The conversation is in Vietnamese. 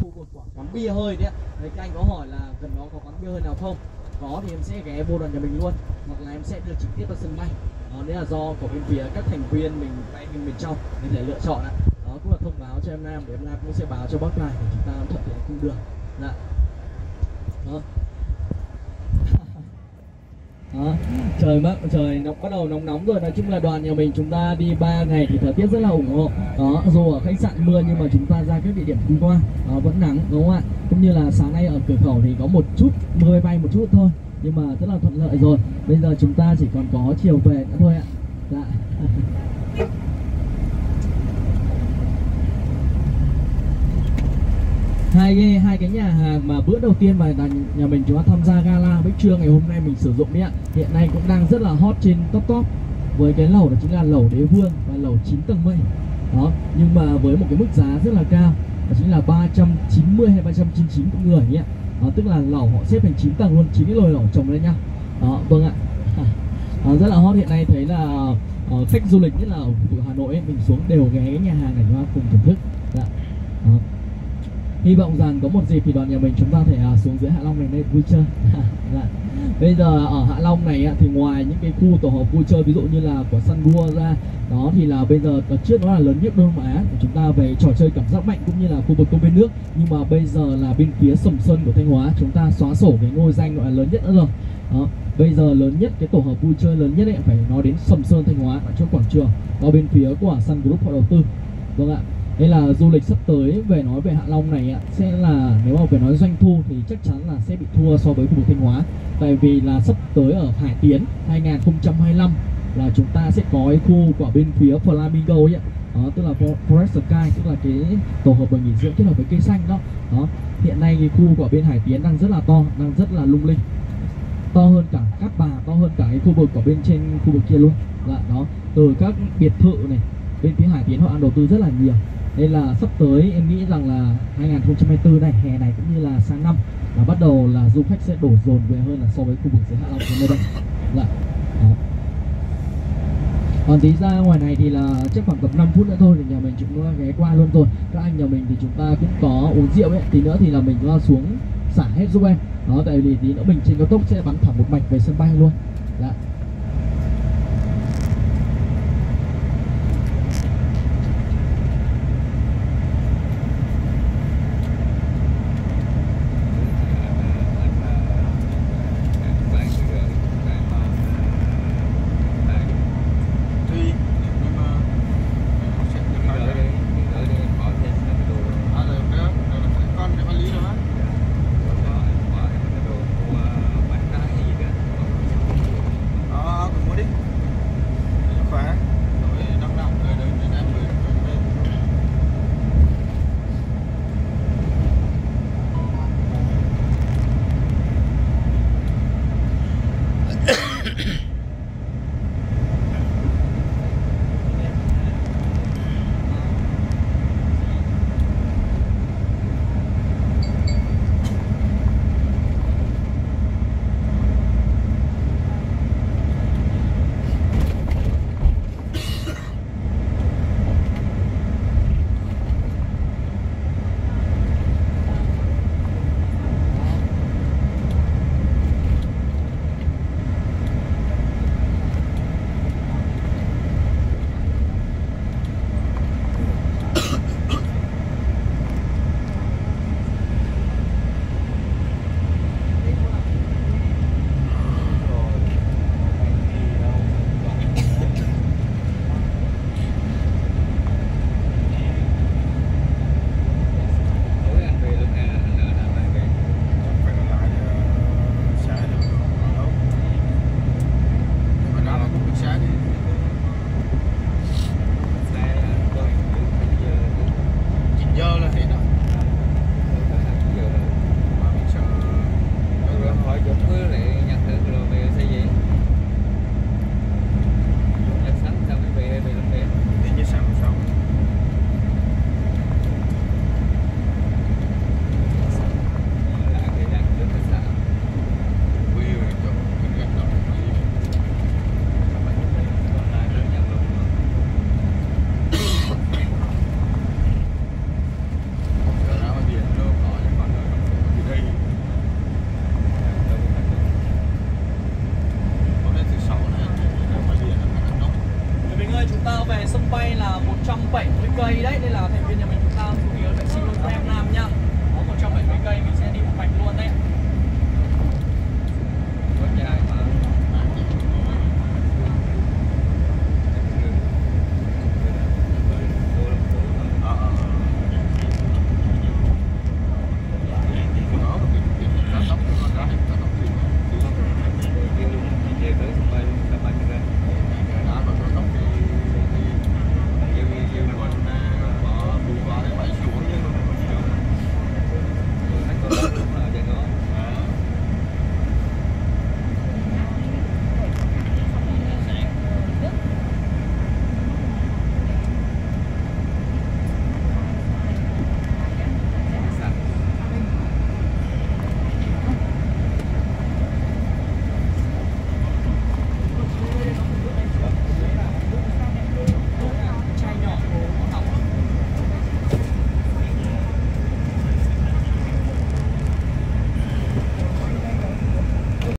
khu vực của quán bia hơi đấy ạ. Đấy, các anh có hỏi là gần đó có quán bia hơi nào không? Có thì em sẽ ghé vô đoàn nhà mình luôn. Hoặc là em sẽ đưa trực tiếp vào sân bay. Đó, đấy là do của bên phía các thành viên mình tay mình bên trong nên để lựa chọn ạ. Đó, cũng là thông báo cho em Nam để em Nam cũng sẽ báo cho bác này để chúng ta thuận tiện cung đường. Dạ. Đó đó. trời mất trời nó bắt đầu nóng nóng rồi. Nói chung là đoàn nhà mình chúng ta đi 3 ngày thì thời tiết rất là ủng hộ. Đó dù ở khách sạn mưa nhưng mà chúng ta ra các địa điểm đi qua đó, vẫn nắng đúng không ạ? Cũng như là sáng nay ở cửa khẩu thì có một chút mưa bay bay một chút thôi nhưng mà rất là thuận lợi rồi. Bây giờ chúng ta chỉ còn có chiều về nữa thôi ạ dạ hai cái hai cái nhà hàng mà bữa đầu tiên mà là nhà mình chúng ta tham gia gala bích trưa ngày hôm nay mình sử dụng đấy ạ. Hiện nay cũng đang rất là hot trên top top. Với cái lẩu đó chính là lẩu đế vương và lẩu 9 tầng mây. Đó nhưng mà với một cái mức giá rất là cao đó chính là 390 hay 399 một người nhé đó, tức là lẩu họ xếp thành 9 tầng luôn 9 cái lồi lẩu chồng lên nhá đó vâng ạ. Đó, rất là hot hiện nay thấy là uh, khách du lịch nhất là ở Hà Nội ấy, mình xuống đều ghé cái nhà hàng này chúng ta cùng thưởng thức. Dạ. đó hy vọng rằng có một dịp thì đoàn nhà mình chúng ta thể uh, xuống dưới Hạ Long này để vui chơi. Dạ. bây giờ ở Hạ Long này thì ngoài những cái khu tổ hợp vui chơi ví dụ như là của Sun World ra đó thì là bây giờ đợt trước nó là lớn nhất Đông Nam Á. Của chúng ta về trò chơi cảm giác mạnh cũng như là khu vực công viên nước. Nhưng mà bây giờ là bên phía Sầm Sơn của Thanh Hóa chúng ta xóa sổ cái ngôi danh gọi là lớn nhất nữa rồi. Đó. Bây giờ lớn nhất cái tổ hợp vui chơi lớn nhất ấy phải nói đến Sầm Sơn Thanh Hóa ở trong quảng trường. Có bên phía của Sun Group họ đầu tư. Vâng ạ đây là du lịch sắp tới về nói về Hạ Long này ạ sẽ là nếu mà về nói doanh thu thì chắc chắn là sẽ bị thua so với khu vực Thanh Hóa. Tại vì là sắp tới ở Hải Tiến 2025 là chúng ta sẽ có cái khu của bên phía Flamingo ấy ạ. Đó, tức là Forest Sky tức là cái tổ hợp bởi nghỉ dưỡng kết hợp với cây xanh đó. Đó hiện nay cái khu của bên Hải Tiến đang rất là to đang rất là lung linh. To hơn cả các bà to hơn cả cái khu vực của bên trên khu vực kia luôn. Dạ đó từ các biệt thự này bên phía Hải Tiến họ đang đầu tư rất là nhiều nên là sắp tới em nghĩ rằng là 2024 này, hè này cũng như là sang năm, là bắt đầu là du khách sẽ đổ dồn về hơn là so với khu vực dưới Hạ Long nơi đây. Dạ. Đó. còn tí ra ngoài này thì là chắc khoảng tầm 5 phút nữa thôi thì nhà mình chúng ta ghé qua luôn rồi. Các anh nhà mình thì chúng ta cũng có uống rượu ấy, tí nữa thì là mình ra xuống xả hết giúp em. Đó, tại vì tí nữa mình trên cao tốc sẽ bắn thẳng một mạch về sân bay luôn. Dạ. ơi chúng ta về sân bay là 170 cây đấy. Nên là thành viên nhà mình chúng ta chủ yếu phải xin luôn của em Nam nhá có 170 cây mình sẽ đi một mạch luôn đấy. Vâng, nhà